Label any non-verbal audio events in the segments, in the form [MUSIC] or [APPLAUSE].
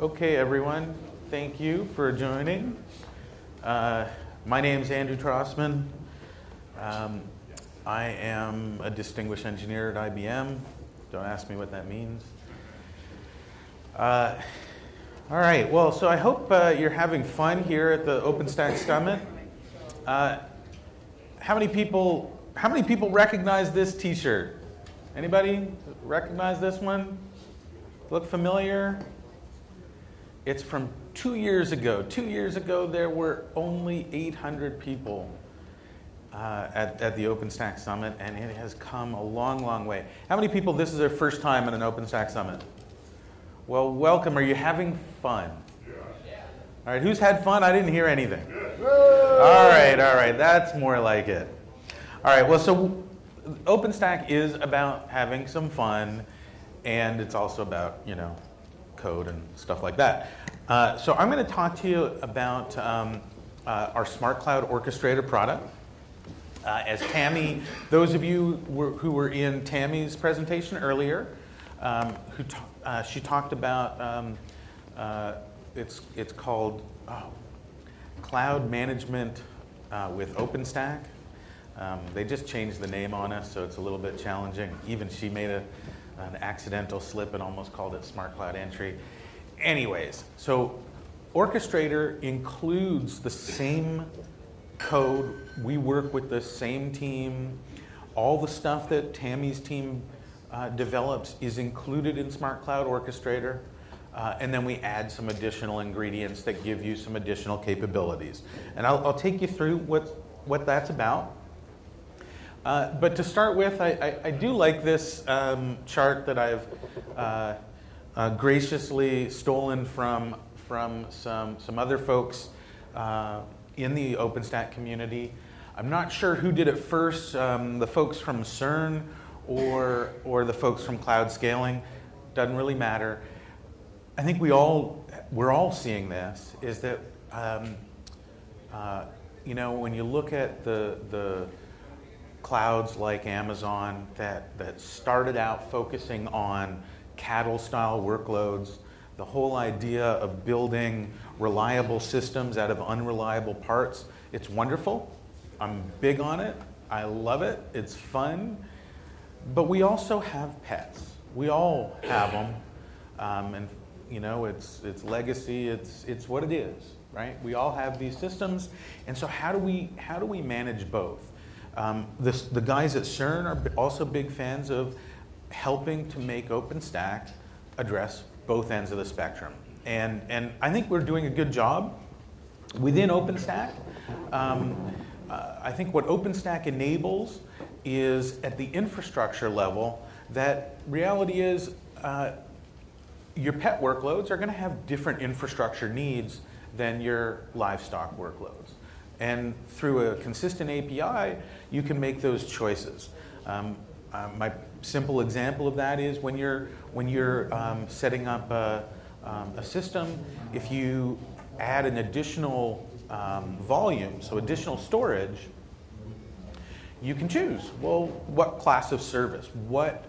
Okay, everyone, thank you for joining. Uh, my name is Andrew Trossman. Um, I am a distinguished engineer at IBM. Don't ask me what that means. Uh, all right, well, so I hope uh, you're having fun here at the OpenStack Summit. Uh, how many people? How many people recognize this T-shirt? Anybody recognize this one? Look familiar? It's from two years ago. Two years ago, there were only 800 people uh, at, at the OpenStack Summit, and it has come a long, long way. How many people, this is their first time at an OpenStack Summit? Well, welcome. Are you having fun? Yeah. All right, who's had fun? I didn't hear anything. All right, all right, that's more like it. All right, well, so OpenStack is about having some fun, and it's also about, you know, code and stuff like that. Uh, so I'm going to talk to you about um, uh, our Smart Cloud Orchestrator product. Uh, as Tammy, those of you were, who were in Tammy's presentation earlier, um, who uh, she talked about, um, uh, it's, it's called oh, Cloud Management with OpenStack. Um, they just changed the name on us, so it's a little bit challenging. Even she made a, an accidental slip and almost called it Smart Cloud Entry. Anyways, so Orchestrator includes the same code. We work with the same team. All the stuff that Tammy's team uh, develops is included in Smart Cloud Orchestrator. Uh, and then we add some additional ingredients that give you some additional capabilities. And I'll, I'll take you through what, what that's about. Uh, but to start with, I, I, I do like this um, chart that I've uh, graciously stolen from, from some, some other folks uh, in the OpenStack community. I'm not sure who did it first, um, the folks from CERN or, or the folks from Cloud Scaling. Doesn't really matter. I think we all, we're all seeing this, is that, um, uh, you know, when you look at the, the clouds like Amazon that, that started out focusing on cattle style workloads, the whole idea of building reliable systems out of unreliable parts, it's wonderful. I'm big on it. I love it. It's fun. But we also have pets. We all have them. Um, and, you know, it's, it's legacy, it's, it's what it is, right? We all have these systems. And so, how do we, how do we manage both? Um, this, the guys at CERN are also big fans of helping to make OpenStack address both ends of the spectrum. And, and I think we're doing a good job within OpenStack. Um, uh, I think what OpenStack enables is at the infrastructure level that reality is uh, your pet workloads are going to have different infrastructure needs than your livestock workloads. And through a consistent API, you can make those choices. Um, uh, my simple example of that is when you're when you're um, setting up a, um, a, system, if you add an additional um, volume, so additional storage, you can choose. Well, what class of service, what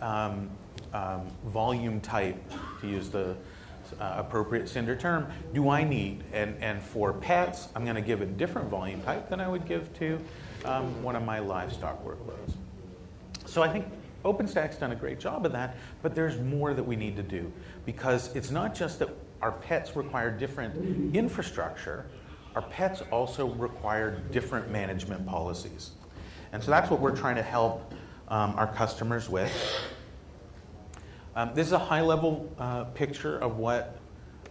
um, um, volume type, to use the uh, appropriate Cinder term, do I need? And, and for pets, I'm going to give a different volume type than I would give to um, one of my livestock workloads. So I think OpenStack's done a great job of that, but there's more that we need to do because it's not just that our pets require different infrastructure, our pets also require different management policies. And so that's what we're trying to help um, our customers with. Um, this is a high level uh, picture of what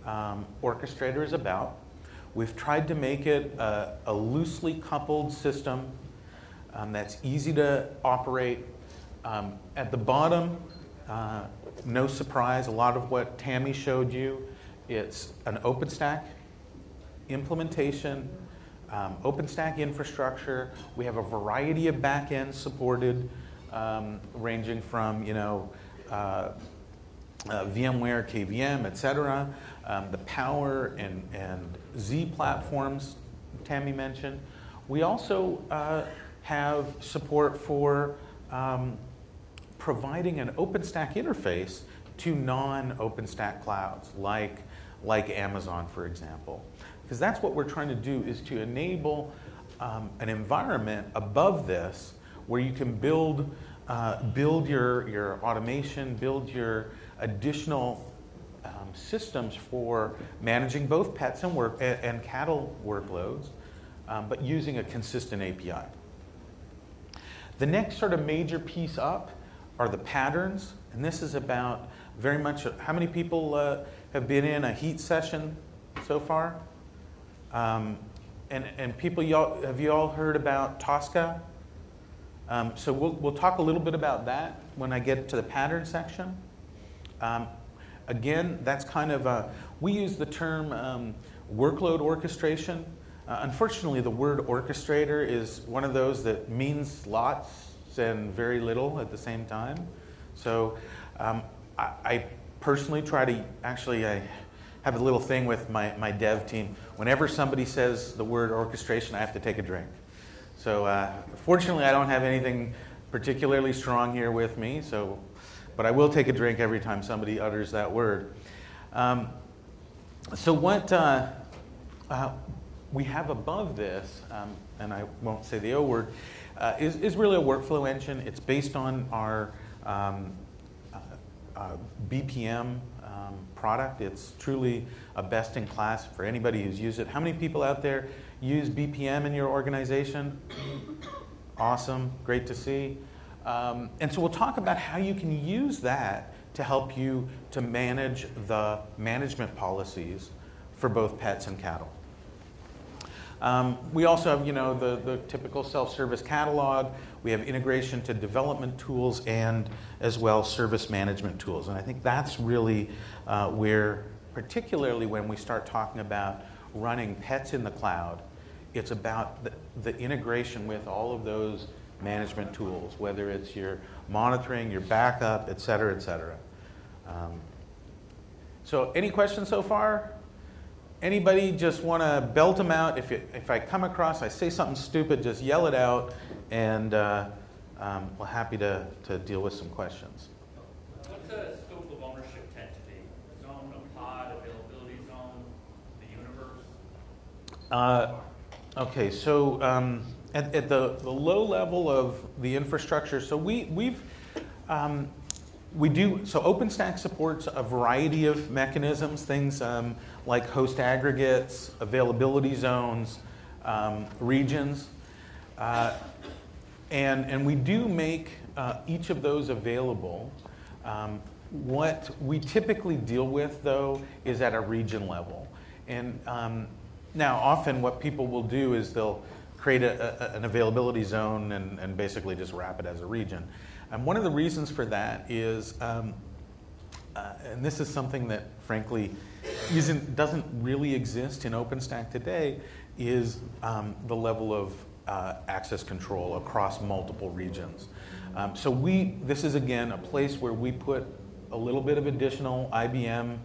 um, Orchestrator is about. We've tried to make it a, a loosely coupled system um, that's easy to operate. Um, at the bottom, uh, no surprise, a lot of what Tammy showed you, it's an OpenStack implementation, um, OpenStack infrastructure. We have a variety of backends supported, um, ranging from you know uh, uh, VMware, KVM, et cetera, um, the Power and, and Z platforms Tammy mentioned. We also uh, have support for um, providing an OpenStack interface to non-OpenStack clouds like like Amazon, for example. Because that's what we're trying to do is to enable um, an environment above this where you can build, uh, build your, your automation, build your additional um, systems for managing both pets and, work, and, and cattle workloads, um, but using a consistent API. The next sort of major piece up are the patterns, and this is about very much, how many people uh, have been in a heat session so far? Um, and, and people, y'all, have you all heard about Tosca? Um, so we'll, we'll talk a little bit about that when I get to the pattern section. Um, again, that's kind of a, we use the term um, workload orchestration. Uh, unfortunately, the word orchestrator is one of those that means lots and very little at the same time. So um, I, I, personally try to actually I have a little thing with my, my dev team. Whenever somebody says the word orchestration, I have to take a drink. So uh, fortunately, I don't have anything particularly strong here with me. So, but I will take a drink every time somebody utters that word. Um, so what uh, uh, we have above this, um, and I won't say the O word, uh, is, is really a workflow engine. It's based on our um, uh, uh, BPM um, product. It's truly a best in class for anybody who's used it. How many people out there use BPM in your organization? awesome, great to see. Um, and so we'll talk about how you can use that to help you to manage the management policies for both pets and cattle. Um, we also have, you know, the, the typical self-service catalog. We have integration to development tools and as well service management tools. And I think that's really uh, where, particularly when we start talking about running pets in the cloud, it's about the, the integration with all of those management tools, whether it's your monitoring, your backup, et cetera, et cetera. Um, so any questions so far? Anybody just want to belt them out? If, it, if I come across, I say something stupid, just yell it out, and uh, um, we're happy to, to deal with some questions. What's the scope of ownership tend to be? Zone, a pod, availability zone, the universe? Uh, okay, so um, at, at, the, the low level of the infrastructure, so we, we've um, we do, so OpenStack supports a variety of mechanisms, things um, like host aggregates, availability zones, um, regions. Uh, and, and we do make uh, each of those available. Um, what we typically deal with, though, is at a region level. And um, now, often what people will do is they'll create a, a, an availability zone and, and basically just wrap it as a region. And one of the reasons for that is, um, uh, and this is something that frankly isn't, doesn't really exist in OpenStack today, is um, the level of uh, access control across multiple regions. Um, so we, this is again a place where we put a little bit of additional IBM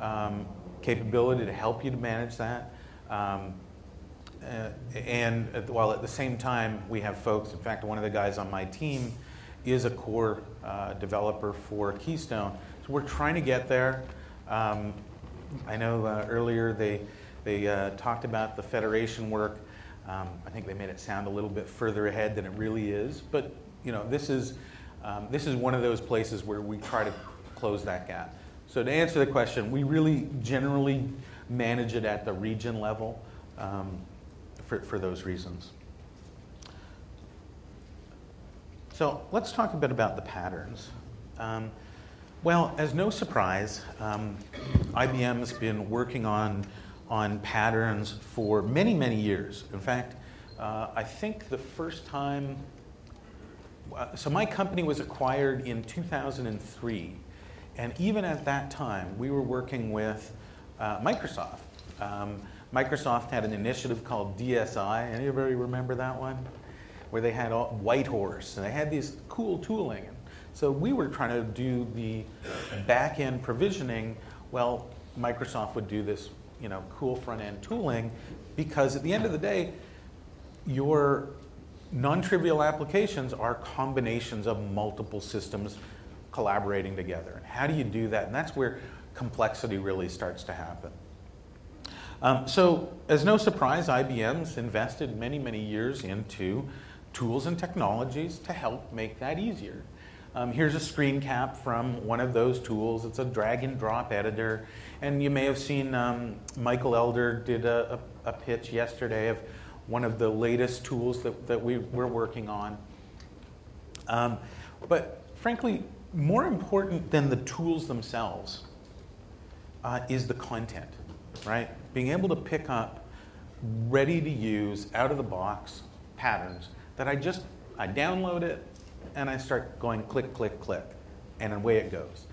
um, capability to help you to manage that. Um, uh, and while at the same time we have folks, in fact, one of the guys on my team is a core uh, developer for Keystone. So we're trying to get there. Um, I know uh, earlier they, they uh, talked about the federation work. Um, I think they made it sound a little bit further ahead than it really is. But you know, this is, um, this is one of those places where we try to close that gap. So to answer the question, we really generally manage it at the region level um, for, for those reasons. So let's talk a bit about the patterns. Well, as no surprise, um, IBM has been working on, on patterns for many, many years. In fact, uh, I think the first time, uh, so my company was acquired in 2003. And even at that time, we were working with uh, Microsoft. Um, Microsoft had an initiative called DSI. Anybody remember that one? where they had all, Whitehorse, and they had these cool tooling. So we were trying to do the back end provisioning. Well, Microsoft would do this, you know, cool front end tooling, because at the end of the day, your non-trivial applications are combinations of multiple systems collaborating together. And How do you do that? And that's where complexity really starts to happen. Um, so, as no surprise, IBM's invested many, many years into tools and technologies to help make that easier. Um, here's a screen cap from one of those tools. It's a drag and drop editor. And you may have seen um, Michael Elder did a, a, a, pitch yesterday of one of the latest tools that, that we, we're working on. Um, but frankly, more important than the tools themselves uh, is the content, right? Being able to pick up ready to use, out of the box patterns that I just, I download it and I start going click, click, click, and away it goes.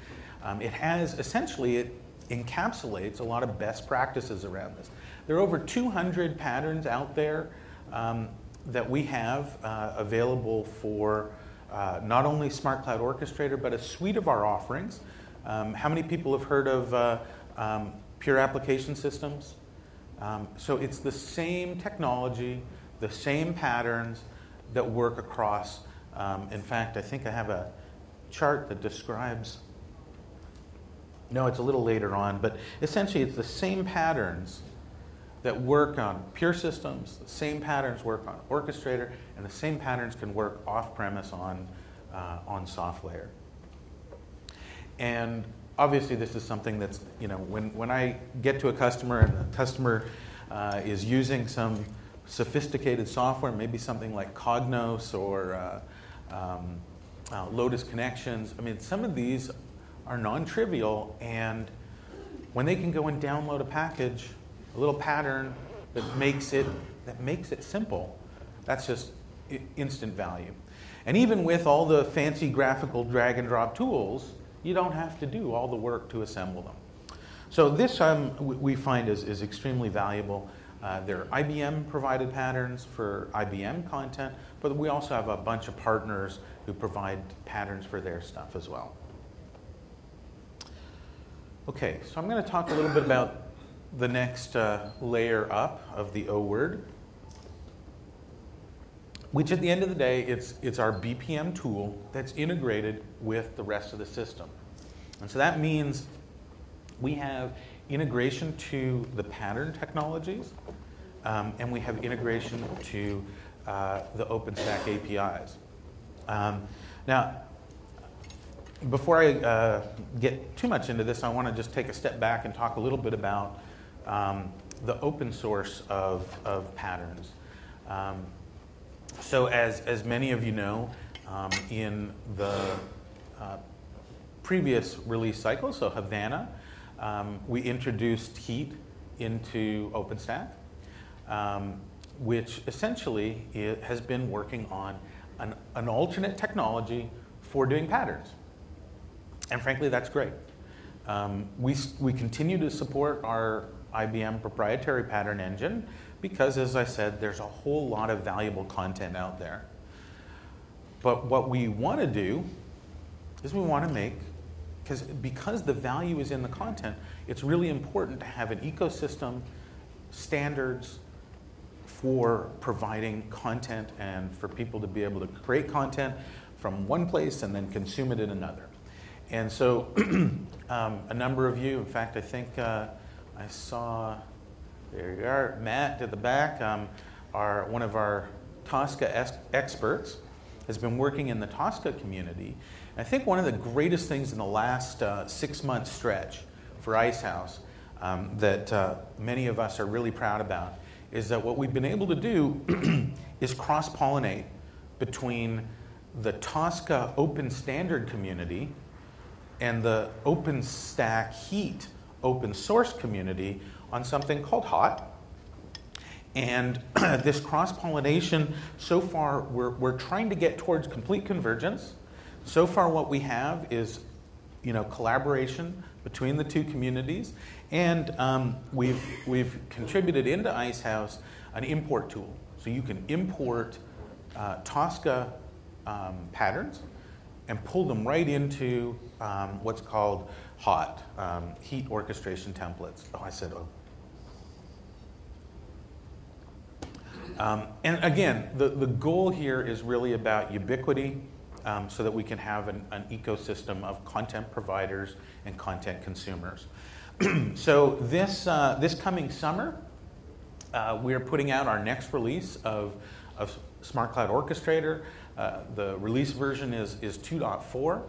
Um, it has essentially, it encapsulates a lot of best practices around this. There are over 200 patterns out there um, that we have uh, available for uh, not only Smart Cloud Orchestrator, but a suite of our offerings. Um, how many people have heard of uh, um, Pure Application Systems? Um, so it's the same technology, the same patterns that work across. Um, in fact, I think I have a chart that describes. No, it's a little later on, but essentially it's the same patterns that work on pure systems, the same patterns work on orchestrator, and the same patterns can work off premise on, uh, on SoftLayer. And obviously, this is something that's, you know, when, when I get to a customer and the customer uh, is using some sophisticated software, maybe something like Cognos or uh, um, uh, Lotus Connections, I mean, some of these are non trivial, and when they can go and download a package a little pattern that makes it that makes it simple. That's just instant value. And even with all the fancy graphical drag and drop tools, you don't have to do all the work to assemble them. So this um, we find is, is extremely valuable. Uh, there are IBM provided patterns for IBM content, but we also have a bunch of partners who provide patterns for their stuff as well. Okay, so I'm going to talk a little bit about the next uh, layer up of the O word, which at the end of the day, it's, it's our BPM tool that's integrated with the rest of the system. And so that means we have integration to the pattern technologies, um, and we have integration to uh, the OpenStack APIs. Um, now, before I uh, get too much into this, I want to just take a step back and talk a little bit about um, the open source of, of patterns. Um, so as, as many of you know, um, in the uh, previous release cycle, so Havana, um, we introduced Heat into OpenStack, um, which essentially has been working on an, an alternate technology for doing patterns. And frankly, that's great. Um, we, we continue to support our IBM proprietary pattern engine because, as I said, there's a whole lot of valuable content out there. But what we want to do is we want to make, because because the value is in the content, it's really important to have an ecosystem, standards for providing content and for people to be able to create content from one place and then consume it in another. And so, [CLEARS THROAT] um, a number of you, in fact, I think. Uh, I saw, there you are, Matt at the back, um, our, one of our Tosca experts, has been working in the Tosca community. I think one of the greatest things in the last uh, six month stretch for Icehouse um, that uh, many of us are really proud about is that what we've been able to do [CLEARS THROAT] is cross pollinate between the Tosca open standard community and the OpenStack Heat open source community on something called HOT. And [CLEARS THROAT] this cross pollination, so far, we're, we're trying to get towards complete convergence. So far, what we have is you know, collaboration between the two communities. And um, we've, we've contributed into Icehouse an import tool. So you can import uh, Tosca um, patterns and pull them right into um, what's called HOT, um, heat orchestration templates. Oh, I said, oh. Um, and again, the, the goal here is really about ubiquity um, so that we can have an, an ecosystem of content providers and content consumers. [CLEARS THROAT] so this, uh, this coming summer, uh, we are putting out our next release of, of Smart Cloud Orchestrator. Uh, the release version is, is 2.4.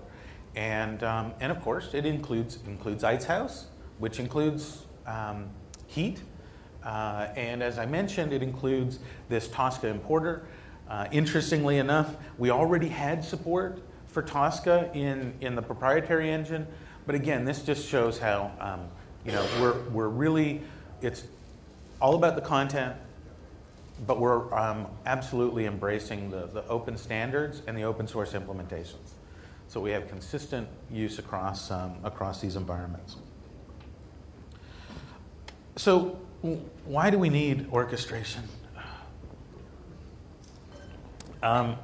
And, um, and of course, it includes, includes Icehouse, which includes um, Heat. Uh, and as I mentioned, it includes this Tosca importer. Uh, interestingly enough, we already had support for Tosca in, in the proprietary engine. But again, this just shows how um, you know, we're, we're really, it's all about the content, but we're um, absolutely embracing the, the open standards and the open source implementations. So we have consistent use across, um, across these environments. So why do we need orchestration? Um,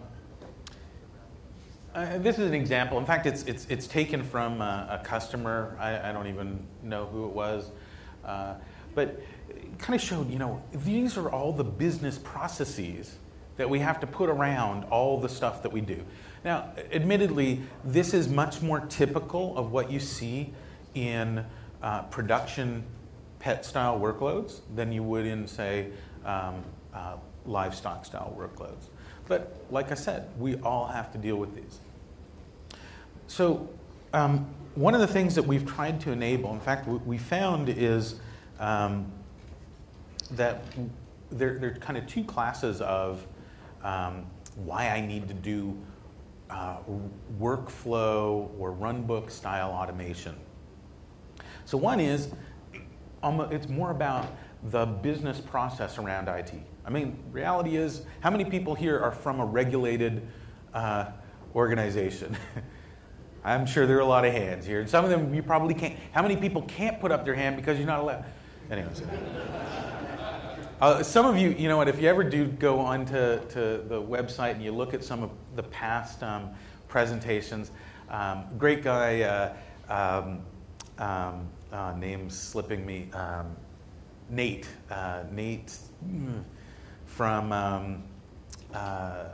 uh, this is an example. In fact, it's, it's, it's taken from a, a customer. I, I, don't even know who it was. Uh, but it kind of showed, you know, these are all the business processes that we have to put around all the stuff that we do. Now, admittedly, this is much more typical of what you see in uh, production pet style workloads than you would in, say, um, uh, livestock style workloads. But like I said, we all have to deal with these. So um, one of the things that we've tried to enable, in fact, what we found is um, that there, there, are kind of two classes of um, why I need to do uh, workflow or runbook style automation. So one is, it's more about the business process around IT. I mean, reality is, how many people here are from a regulated uh, organization? [LAUGHS] I'm sure there are a lot of hands here. And some of them you probably can't. How many people can't put up their hand because you're not allowed? Anyways. [LAUGHS] Uh, some of you, you know what, if you ever do go onto to the website and you look at some of the past um, presentations, um, great guy, uh, um, um uh, name's slipping me, um, Nate. Uh, Nate. Mm, from um, uh,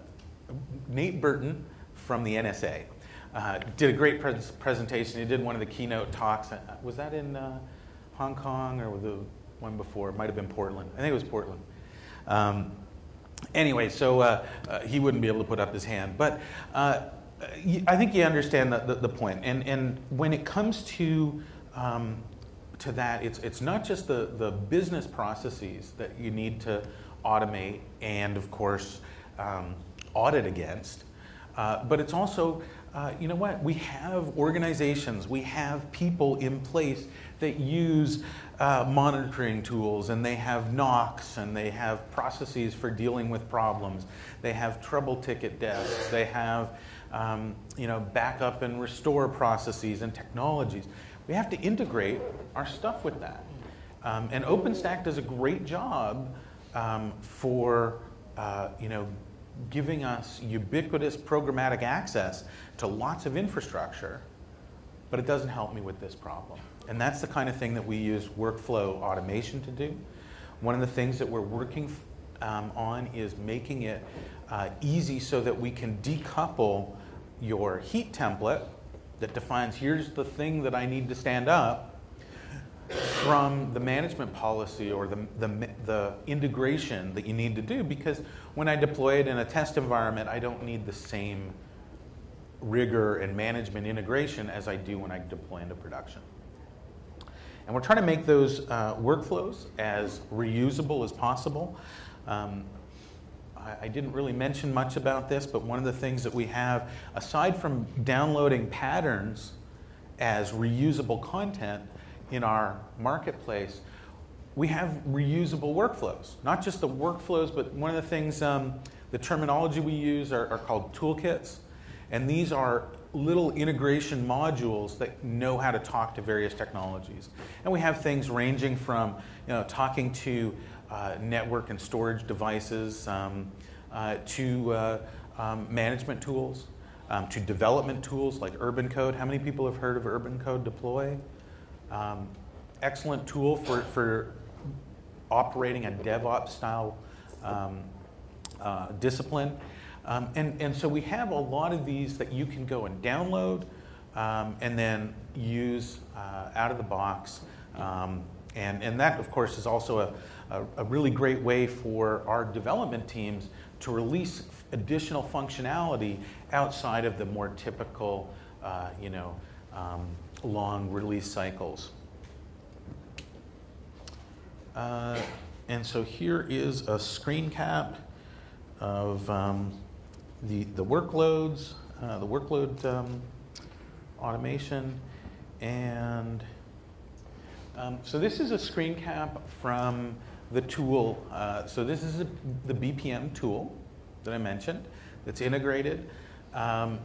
Nate Burton from the NSA. Uh, did a great pres presentation. He did one of the keynote talks. Uh, was that in uh, Hong Kong or the one before? It might have been Portland. I think it was Portland. Um, anyway, so uh, uh, he wouldn't be able to put up his hand. But I think you understand the, the, the point. And, and when it comes to um, to that, it's, it's not just the, the business processes that you need to automate, and of course, um, audit against. Uh, but it's also, uh, you know what, we have organizations, we have people in place that use uh, monitoring tools, and they have NOCs, and they have processes for dealing with problems. They have trouble ticket desks, they have um, you know, backup and restore processes and technologies. We have to integrate our stuff with that. Um, and OpenStack does a great job um, for uh, you know, giving us ubiquitous programmatic access to lots of infrastructure, but it doesn't help me with this problem. And that's the kind of thing that we use workflow automation to do. One of the things that we're working um, on is making it uh, easy so that we can decouple your heat template that defines here's the thing that I need to stand up from the management policy or the, the, the, integration that you need to do because when I deploy it in a test environment, I don't need the same rigor and management integration as I do when I deploy into production. And we're trying to make those uh, workflows as reusable as possible. Um, I, I didn't really mention much about this, but one of the things that we have, aside from downloading patterns as reusable content, in our marketplace, we have reusable workflows. Not just the workflows, but one of the things, um, the terminology we use are, are called toolkits. And these are little integration modules that know how to talk to various technologies. And we have things ranging from you know, talking to uh, network and storage devices um, uh, to uh, um, management tools, um, to development tools like Urban Code. How many people have heard of Urban Code Deploy? Um, excellent tool for, for operating a DevOps style um, uh, discipline. Um, and, and so we have a lot of these that you can go and download um, and then use uh, out of the box. Um, and, and that, of course, is also a, a, a, really great way for our development teams to release additional functionality outside of the more typical, uh, you know, um, long release cycles. Uh, and so here is a screen cap of um, the, the workloads, uh, the workload um, automation, and um, so this is a screen cap from the tool. Uh, so this is a, the BPM tool that I mentioned that's integrated. Um,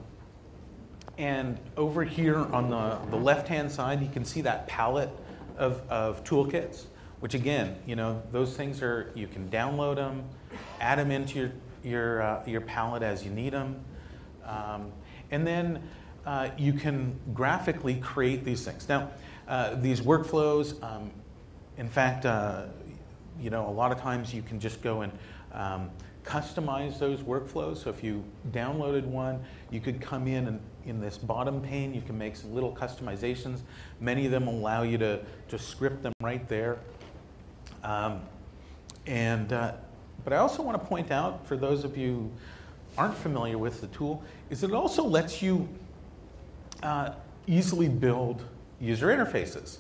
and over here on the, the left-hand side, you can see that palette of, of toolkits, which again, you know, those things are, you can download them, add them into your, your, uh, your palette as you need them. Um, and then uh, you can graphically create these things. Now, uh, these workflows, um, in fact, uh, you know, a lot of times you can just go and um, customize those workflows. So if you downloaded one, you could come in and in this bottom pane, you can make some little customizations. Many of them allow you to, to script them right there. Um, and, uh, but I also want to point out, for those of you aren't familiar with the tool, is it also lets you uh, easily build user interfaces.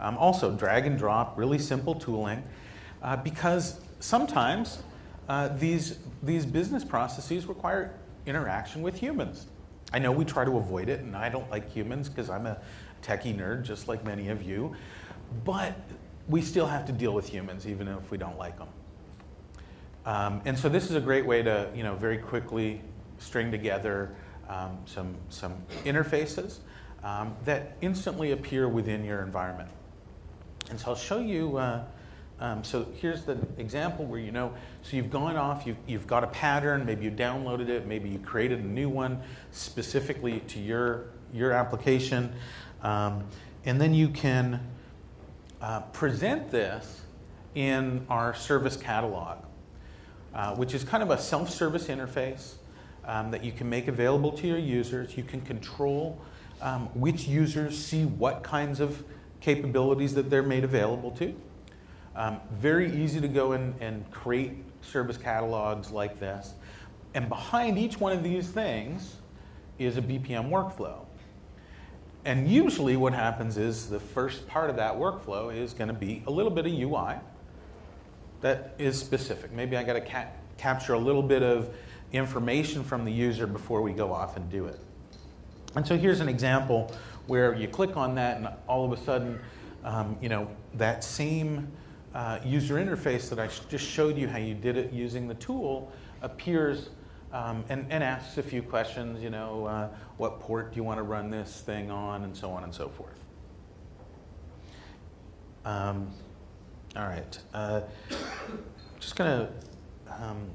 Um, also, drag and drop, really simple tooling, uh, because sometimes uh, these, these business processes require interaction with humans. I know we try to avoid it, and I don't like humans because I'm a techie nerd, just like many of you, but we still have to deal with humans, even if we don't like them. Um, and so this is a great way to, you know, very quickly string together um, some, some interfaces um, that instantly appear within your environment. And so I'll show you, uh, um, so here's the example where you know, so you've gone off, you've, you've got a pattern, maybe you downloaded it, maybe you created a new one specifically to your, your application, um, and then you can uh, present this in our service catalog, uh, which is kind of a self-service interface um, that you can make available to your users. You can control um, which users see what kinds of capabilities that they're made available to. Um, very easy to go and create service catalogs like this. And behind each one of these things is a BPM workflow. And usually what happens is the first part of that workflow is going to be a little bit of UI that is specific. Maybe I got to ca capture a little bit of information from the user before we go off and do it. And so here's an example where you click on that and all of a sudden, um, you know, that same uh, user interface that I just showed you how you did it using the tool appears um, and, and, asks a few questions, you know, uh, what port do you want to run this thing on and so on and so forth. Um, all right. Uh, just going to um,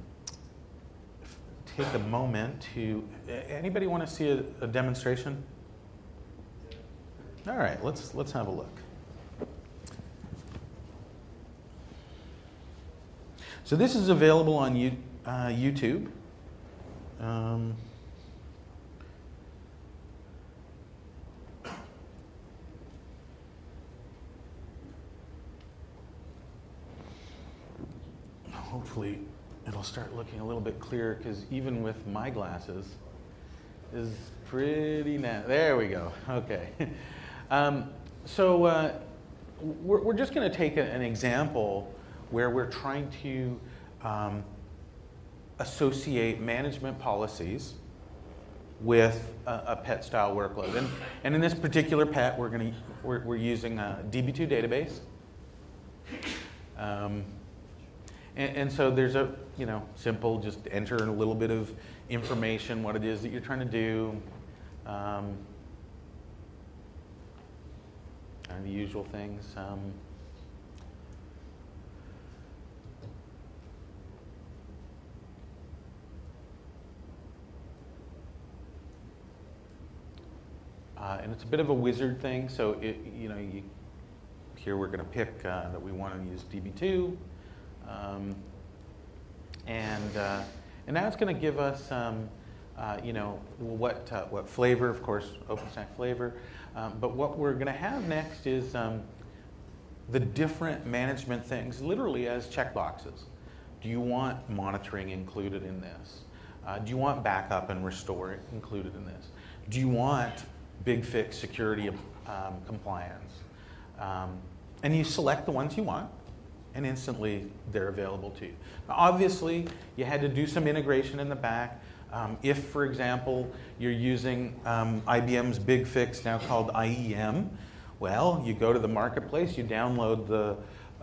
take a moment to, anybody want to see a, a demonstration? All right, let's, let's have a look. So this is available on you, uh, YouTube. Um, hopefully it'll start looking a little bit clearer because even with my glasses is pretty na- there we go okay. [LAUGHS] Um, so uh, we're, we're, just going to take a, an example where we're trying to um, associate management policies with a, a, pet style workload and, and in this particular pet we're to we're, we're using a db2 database um, and, and, so there's a, you know, simple, just enter a little bit of information, what it is that you're trying to do. Um, and the usual things. Um, uh, and it's a bit of a wizard thing, so it, you know, you, here we're going to pick uh, that we want to use DB2. Um, and, uh, And now it's going to give us, um, uh, you know, what, uh, what flavor, of course, OpenStack flavor. Um, but what we're going to have next is um, the different management things, literally as checkboxes. Do you want monitoring included in this? Uh, do you want backup and restore included in this? Do you want BigFix security um, compliance? Um, and you select the ones you want, and instantly they're available to you. Now, obviously, you had to do some integration in the back. Um, if, for example, you're using um, IBM's BigFix, now called IEM, well, you go to the marketplace, you download the,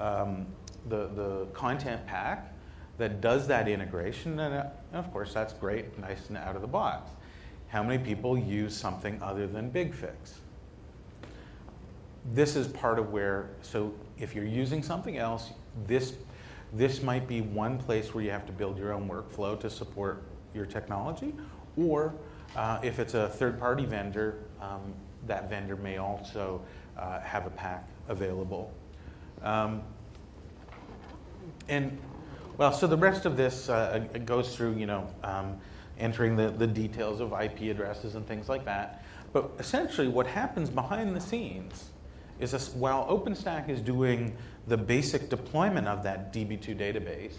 um, the, the content pack that does that integration, uh, and of course, that's great, nice and out of the box. How many people use something other than BigFix? This is part of where, so if you're using something else, this, this might be one place where you have to build your own workflow to support your technology, or uh, if it's a third-party vendor, um, that vendor may also uh, have a pack available. Um, and well, so the rest of this uh, goes through, you know, um, entering the, the details of IP addresses and things like that. But essentially, what happens behind the scenes is this, while OpenStack is doing the basic deployment of that DB2 database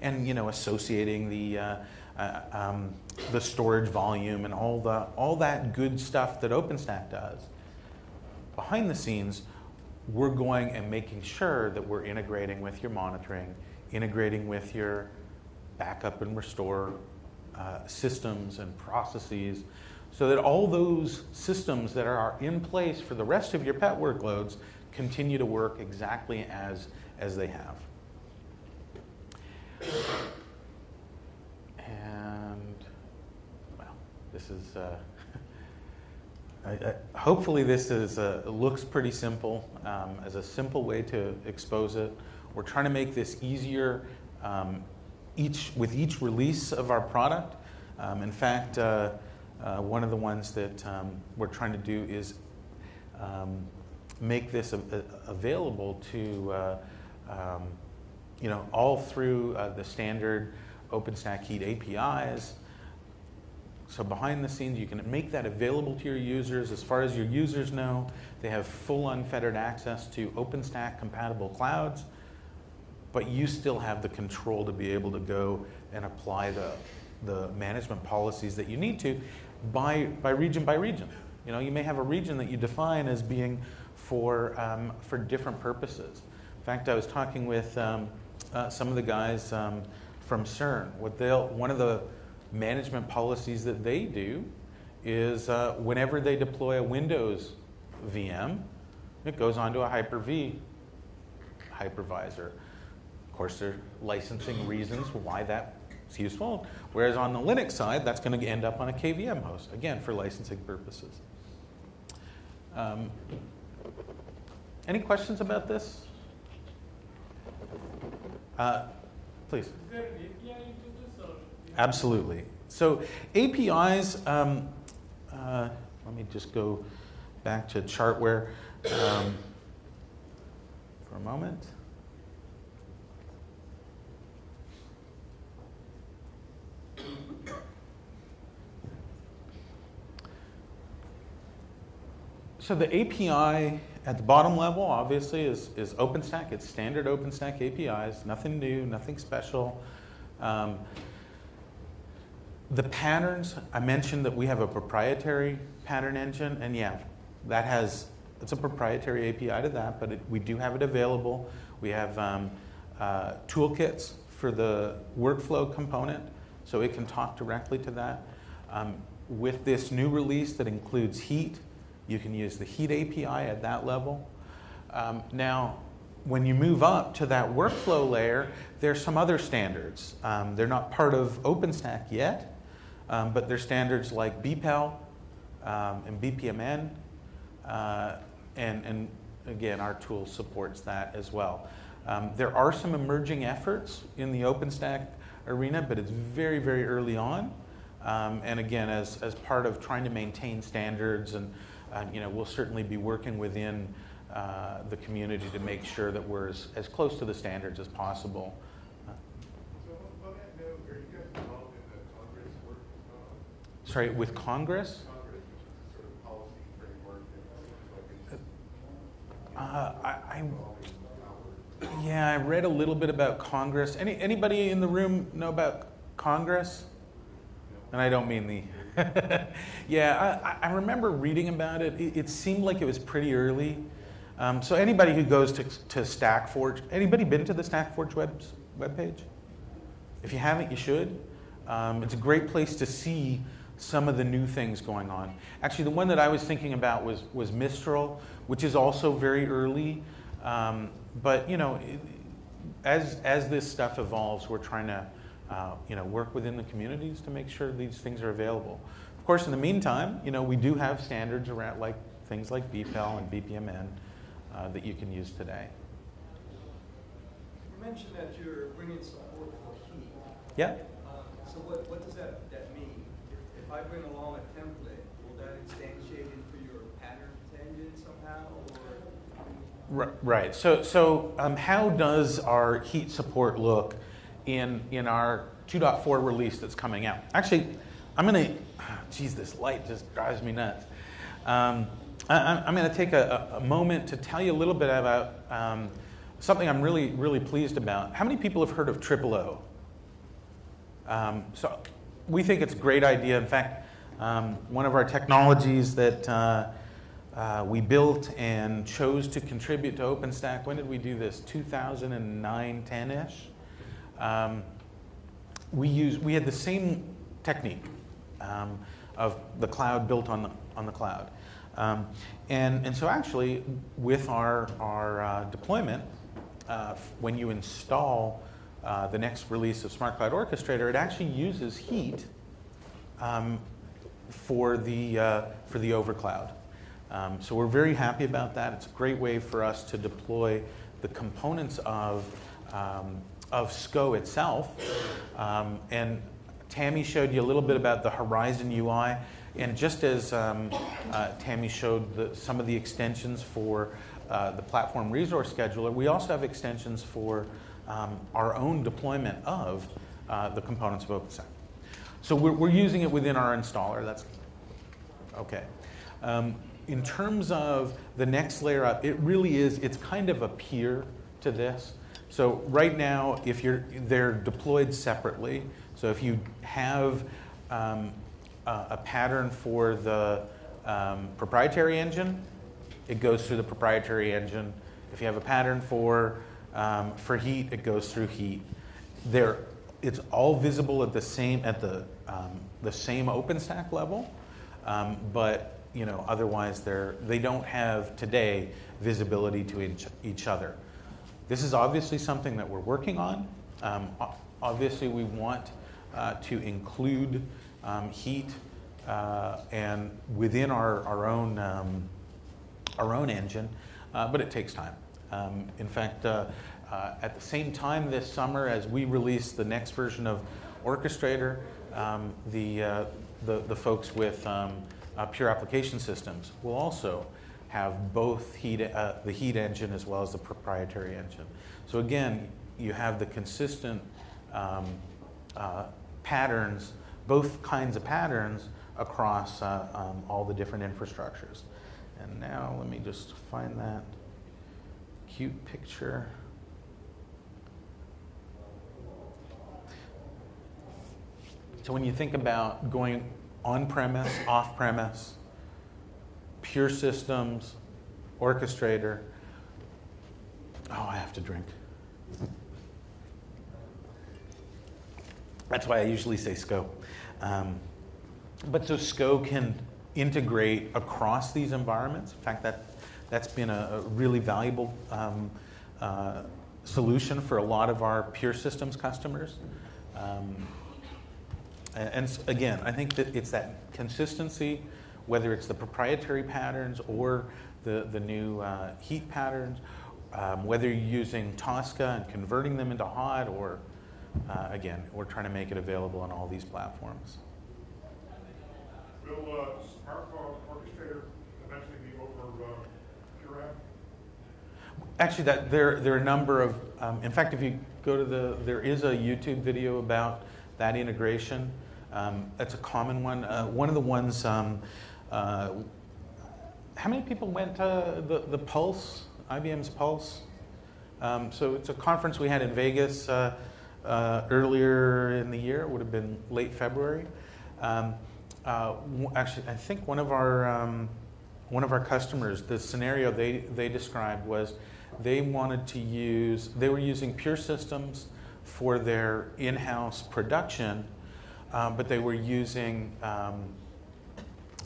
and you know associating the uh, uh, um, the storage volume and all the all that good stuff that OpenStack does. Behind the scenes, we're going and making sure that we're integrating with your monitoring, integrating with your backup and restore uh, systems and processes, so that all those systems that are in place for the rest of your pet workloads continue to work exactly as, as they have. And, well, this is, uh, [LAUGHS] I, I, hopefully this is a, looks pretty simple, um, as a simple way to expose it. We're trying to make this easier um, each, with each release of our product. Um, in fact, uh, uh, one of the ones that um, we're trying to do is um, make this a, a, available to, uh, um, you know, all through uh, the standard OpenStack Heat APIs. So behind the scenes, you can make that available to your users. As far as your users know, they have full unfettered access to OpenStack compatible clouds, but you still have the control to be able to go and apply the, the management policies that you need to by, by region by region. You know, you may have a region that you define as being for, um, for different purposes. In fact, I was talking with um, uh, some of the guys um, from CERN. What they'll, one of the management policies that they do is uh, whenever they deploy a Windows VM, it goes onto a Hyper-V hypervisor. Course, there are licensing reasons why that is useful. Whereas on the Linux side, that's going to end up on a KVM host, again, for licensing purposes. Um, any questions about this? Uh, please. Absolutely. So APIs, um, uh, let me just go back to chartware um, for a moment. So the API at the bottom level, obviously, is, is OpenStack. It's standard OpenStack APIs, nothing new, nothing special. Um, the patterns, I mentioned that we have a proprietary pattern engine, and yeah, that has, it's a proprietary API to that, but it, we do have it available. We have um, uh, toolkits for the workflow component, so it can talk directly to that. Um, with this new release that includes Heat, you can use the Heat API at that level. Um, now, when you move up to that workflow layer, there's some other standards. Um, they're not part of OpenStack yet, um, but there's standards like BPEL um, and BPMN. Uh, and, and again, our tool supports that as well. Um, there are some emerging efforts in the OpenStack arena, but it's very, very early on. Um, and again, as, as part of trying to maintain standards and you know, we'll certainly be working within uh, the community to make sure that we're as, as close to the standards as possible. So what, what note are you guys involved in Sorry, with Congress? Uh, I, I, yeah, I read a little bit about Congress. Any, anybody in the room know about Congress? And I don't mean the. [LAUGHS] yeah, I, I remember reading about it. it. it. seemed like it was pretty early. Um, so anybody who goes to, to StackForge, anybody been to the StackForge web, webpage? If you haven't, you should. Um, it's a great place to see some of the new things going on. Actually, the one that I was thinking about was, was Mistral, which is also very early. Um, but, you know, as, as this stuff evolves, we're trying to, uh, you know, work within the communities to make sure these things are available. Of course, in the meantime, you know, we do have standards around like things like BPEL and BPMN uh, that you can use today. You mentioned that you're bringing support for heat. Yeah. Uh, so what, what does that, that mean? If, if I bring along a template, will that instantiate into your pattern engine somehow? Or? Right. So, so um, how does our heat support look in, in our 2.4 release that's coming out? Actually, I'm going to, geez, this light just drives me nuts. Um, I, am going to take a, a, moment to tell you a little bit about um, something I'm really, really pleased about. How many people have heard of Triple O? Um, so we think it's a great idea. In fact, um, one of our technologies that uh, uh, we built and chose to contribute to OpenStack, when did we do this? 2009, 10-ish? Um, we, use, we had the same technique um, of the cloud built on the, on the cloud. Um, and, and so actually, with our, our uh, deployment, uh, when you install uh, the next release of Smart Cloud Orchestrator, it actually uses heat um, for, the, uh, for the overcloud. Um, so we're very happy about that. It's a great way for us to deploy the components of, um, of SCO itself. Um, and Tammy showed you a little bit about the Horizon UI. And just as um, uh, Tammy showed the, some of the extensions for uh, the platform resource scheduler, we also have extensions for um, our own deployment of uh, the components of OpenStack. So we're, we're, using it within our installer. That's okay. Um, in terms of the next layer up, it really is, it's kind of a peer to this. So right now, if you're, they're deployed separately. So if you have um, a, a, pattern for the um, proprietary engine, it goes through the proprietary engine. If you have a pattern for, um, for heat, it goes through heat. There, it's all visible at the same, at the, um, the same OpenStack level, um, but you know, otherwise they're, they don't have today visibility to each, each other. This is obviously something that we're working on. Um, obviously, we want uh, to include um, heat uh, and within our, our own um, our own engine, uh, but it takes time. Um, in fact, uh, uh, at the same time this summer as we release the next version of Orchestrator, um, the, uh, the, the, folks with um, Pure Application Systems will also have both heat, uh, the heat engine as well as the proprietary engine. So again, you have the consistent um, patterns, both kinds of patterns across um, all the different infrastructures. And now let me just find that cute picture. So when you think about going on premise, off premise, pure systems, orchestrator, oh, I have to drink. That's why I usually say SCO. Um, but so SCO can integrate across these environments. In fact, that, that's been a, a really valuable um, uh, solution for a lot of our Pure Systems customers. Um, and, and again, I think that it's that consistency, whether it's the proprietary patterns or the, the new uh, heat patterns, um, whether you're using Tosca and converting them into hot, or uh, again, we're trying to make it available on all these platforms. Will uh, SmartCloud Orchestrator eventually be over uh, Pure App? Actually, that there there are a number of. Um, in fact, if you go to the, there is a YouTube video about that integration. Um, that's a common one. Uh, one of the ones, um, uh, how many people went to the, the Pulse, IBM's Pulse? Um, so it's a conference we had in Vegas uh, uh, earlier in the year. It would have been late February. Um, uh, actually, I think one of our um, one of our customers, the scenario they they described was they wanted to use they were using Pure Systems for their in-house production, um, but they were using um,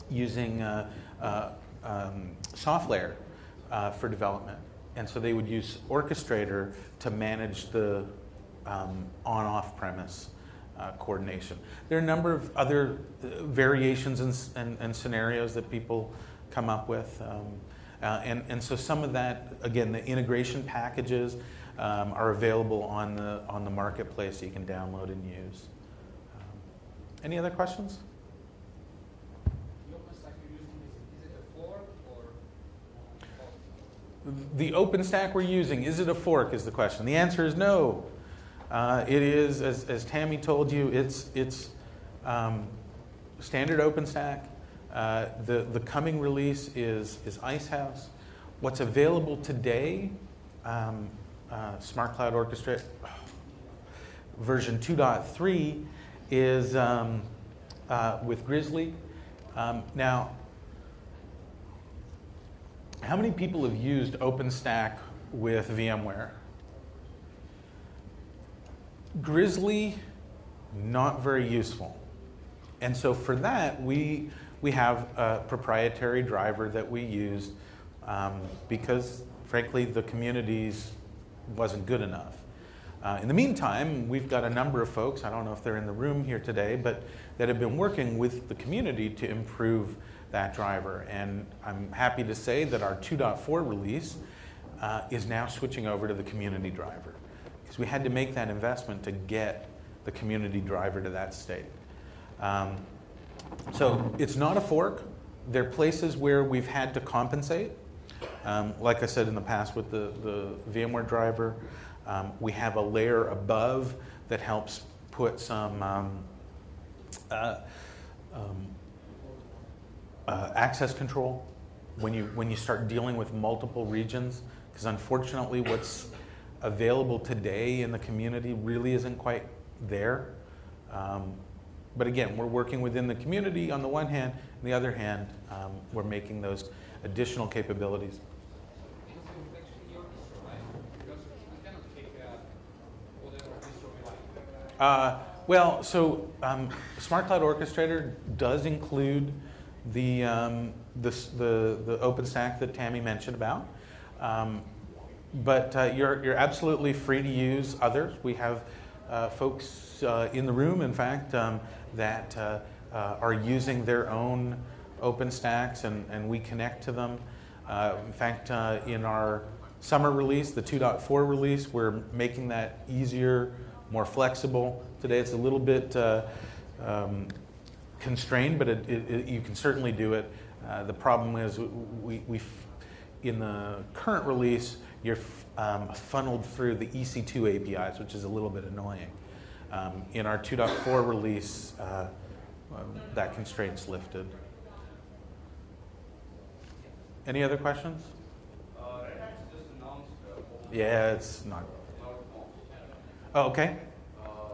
using uh, uh, um, software uh, for development. And so they would use Orchestrator to manage the um, on off premise uh, coordination. There are a number of other uh, variations and, and, and scenarios that people come up with. Um, uh, and, and so some of that, again, the integration packages um, are available on the, on the marketplace you can download and use. Um, any other questions? The OpenStack you're using, is it, is it a fork or? The OpenStack we're using, is it a fork is the question. The answer is no. Uh, it is, as, as Tammy told you, it's, it's um, standard OpenStack. Uh, the, the coming release is, is Icehouse. What's available today, um, uh, Smart Cloud Orchestrate [SIGHS] version 2.3 is um, uh, with Grizzly. Um, now, how many people have used OpenStack with VMware? Grizzly, not very useful. And so for that, we, we have a proprietary driver that we used um, because, frankly, the communities wasn't good enough. Uh, in the meantime, we've got a number of folks, I don't know if they're in the room here today, but that have been working with the community to improve that driver. And I'm happy to say that our 2.4 release uh, is now switching over to the community driver because we had to make that investment to get the community driver to that state. Um, so it's not a fork. There are places where we've had to compensate. Um, like I said in the past with the, the VMware driver, um, we have a layer above that helps put some um, uh, um, uh, access control when you, when you start dealing with multiple regions. Because unfortunately, what's available today in the community really isn't quite there. Um, but again, we're working within the community on the one hand, on the other hand, um, we're making those additional capabilities. Uh, well, so um, Smart Cloud Orchestrator does include the, um, the, the, the OpenStack that Tammy mentioned about. Um, but uh, you're, you're absolutely free to use others. We have uh, folks uh, in the room, in fact, um, that uh, uh, are using their own OpenStacks, and, and we connect to them. Uh, in fact, in our summer release, the 2.4 release, we're making that easier, more flexible. Today it's a little bit um, constrained, but it, it, it, you can certainly do it. Uh, the problem is we, we, in the current release, you're f- um, funneled through the EC2 APIs, which is a little bit annoying. Um, in our 2.4 release, uh, um, that constraint's lifted. Any other questions? Uh, just announced, uh, Yeah, it's not. Oh, okay. Uh,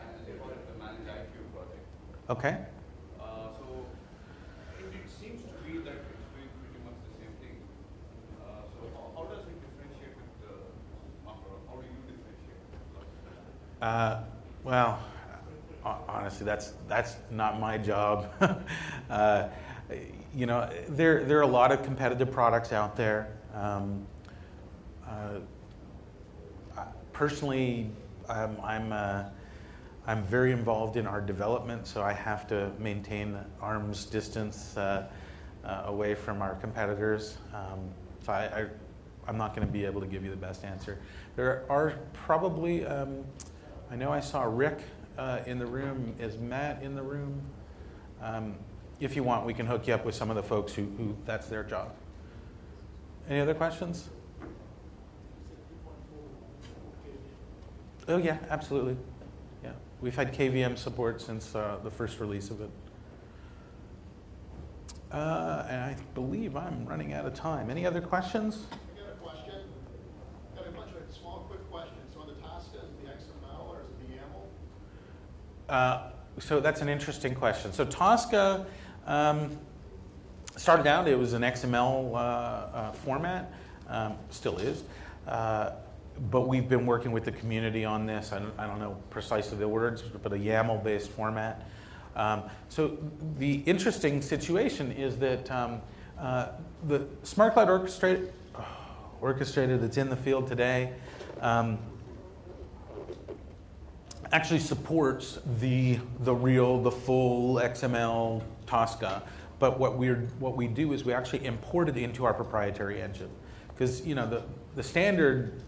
and they call it the Manage IQ project. Okay. Uh, so it, it seems to be that it's doing pretty much the same thing. Uh, so how, how does it differentiate with the Smart Cloud? How do you differentiate? Uh, well, honestly, that's that's not my job. [LAUGHS] uh, you know, there there are a lot of competitive products out there. Um, uh, personally, I'm I'm, uh, I'm very involved in our development, so I have to maintain arm's distance uh, uh, away from our competitors. Um, so I, I I'm not going to be able to give you the best answer. There are probably. I know I saw Rick uh, in the room. Is Matt in the room? Um, if you want, we can hook you up with some of the folks who, who that's their job. Any other questions? Oh yeah, absolutely. Yeah. we've had KVM support since uh, the first release of it. Uh, and I believe I'm running out of time. Any other questions? I got a question. Got a bunch of small, quick questions. So on the Tosca, is it the XML or is it the YAML? Uh, so that's an interesting question. So Tosca um, started out, it was an XML uh, uh, format, um, still is. Uh, but we've been working with the community on this. I don't, I don't know precisely the words, but a YAML based format. Um, so the interesting situation is that um, uh, the Smart Cloud orchestrator, orchestrator that's in the field today um, actually supports the, the real, the full XML Tosca. But what, we're, what we do is we actually import it into our proprietary engine. Because you know, the, the standard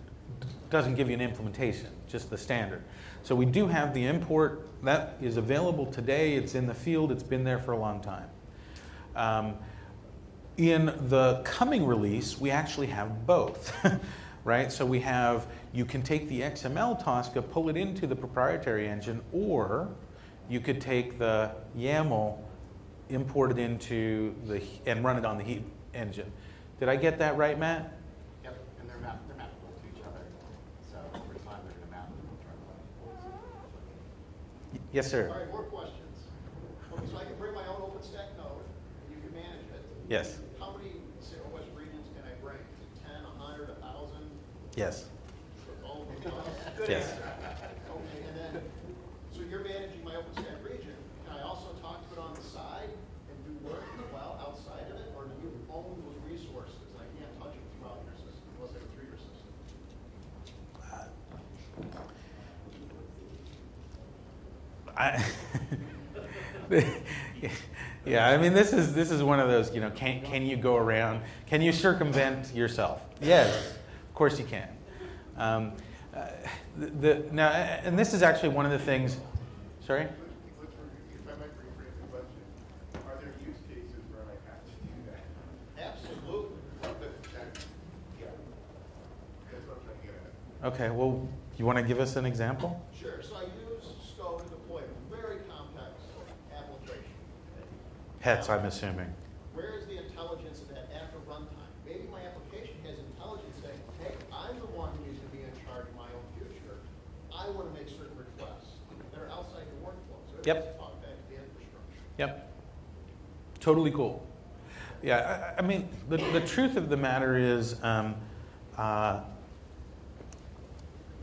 doesn't give you an implementation, just the standard. So we do have the import that is available today. It's in the field. It's been there for a long time. Um, in the coming release, we actually have both, [LAUGHS] right? So we have, you can take the XML Tosca, pull it into the proprietary engine, or you could take the YAML, import it into the, and run it on the Heat engine. Did I get that right, Matt? Yep, and they're map, they're mappable to each other. So over time, they're gonna map them. Yes, sir. All right, more questions. Okay, so I can bring my own OpenStack node, and you can manage it. Yes. How many, say, OS regions can I bring? Is it ten, a hundred, a thousand? Yes. Good Yes. answer. Okay, and then, so you're managing my OpenStack region. Can I also talk to it on the side and do work as well outside of it? Or do you own those resources? I can't touch it throughout your system unless I go through your system? I, [LAUGHS] yeah, I mean, this is this is one of those. You know, can can you go around? Can you circumvent yourself? Yes, of course you can. Um, uh, the, the, now, and this is actually one of the things. Sorry. Let's, let's, re- if I might rephrase the question, are there use cases where I have to do that? Absolutely. That- that- Yeah. That's what I'm trying to get at. Okay. Well, you want to give us an example? Sure, so I use SCO to deploy a very complex application. Pets, I'm assuming. Where is the intelligence of that after runtime? Maybe my application has intelligence saying, hey, I'm the one who needs to be in charge of my own future. I want to make certain requests that are outside the workflow. So it Yep. Yep. Totally cool. Yeah, I, I mean, the, the truth of the matter is, um, uh,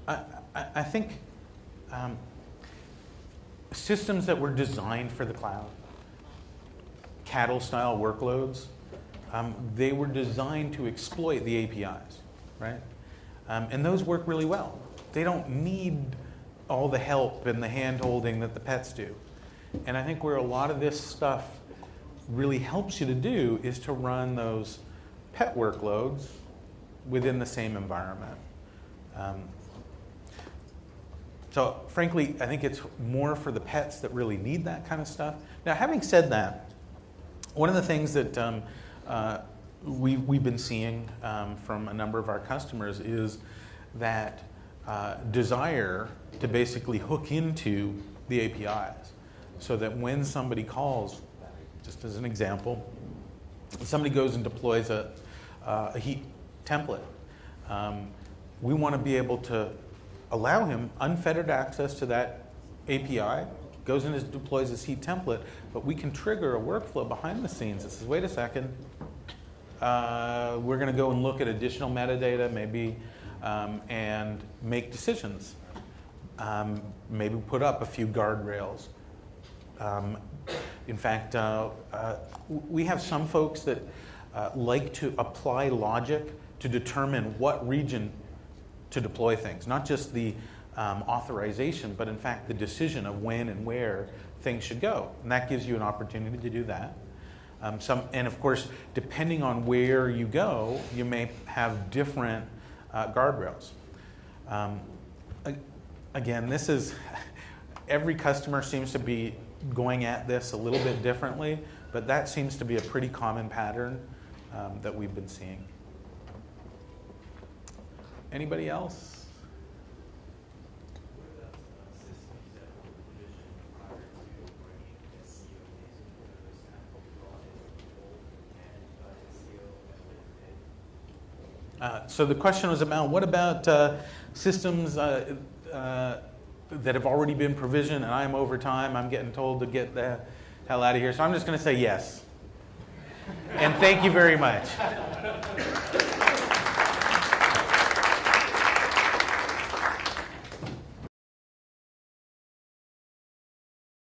I, I, I think um, systems that were designed for the cloud, cattle style workloads, um, they were designed to exploit the APIs, right? Um, and those work really well. They don't need all the help and the hand holding that the pets do. And I think where a lot of this stuff really helps you to do is to run those pet workloads within the same environment. Um, so, frankly, I think it's more for the pets that really need that kind of stuff. Now, having said that, one of the things that um, uh, we, we've been seeing um, from a number of our customers is that uh, desire to basically hook into the APIs so that when somebody calls, just as an example, somebody goes and deploys a, uh, a heat template. Um, we want to be able to allow him unfettered access to that API, goes in and deploys his heat template, but we can trigger a workflow behind the scenes that says, wait a second, uh, we're going to go and look at additional metadata, maybe, um, and make decisions. Um, maybe put up a few guardrails. Um, in fact, uh, uh, we have some folks that uh, like to apply logic to determine what region to deploy things, not just the um, authorization, but in fact the decision of when and where things should go. And that gives you an opportunity to do that. Um, some, and of course, depending on where you go, you may have different uh, guardrails. Um, again, this is every customer seems to be going at this a little bit differently, but that seems to be a pretty common pattern um, that we've been seeing. Anybody else? Uh, so the question was about what about uh, systems uh, uh, that have already been provisioned and I'm over time, I'm getting told to get the hell out of here. So I'm just going to say yes. And thank you very much.